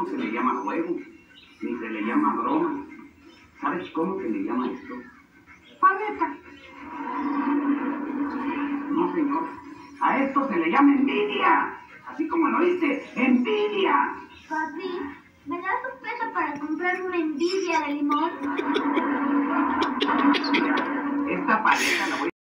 no se le llama juego, ni se le llama broma. ¿Sabes cómo se le llama esto? Paleta. No, señor. A esto se le llama envidia. Así como lo dice, envidia. Papi, ¿me das un peso para comprar una envidia de limón? Esta paleta la voy